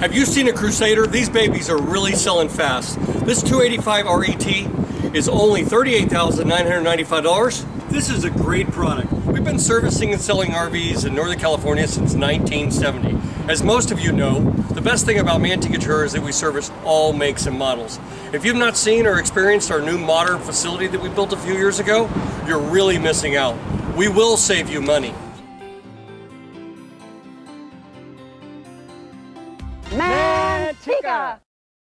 Have you seen a Crusader? These babies are really selling fast. This 285 RET is only $38,995. This is a great product. We've been servicing and selling RVs in Northern California since 1970. As most of you know, the best thing about Manteca is that we service all makes and models. If you've not seen or experienced our new modern facility that we built a few years ago, you're really missing out. We will save you money. chica.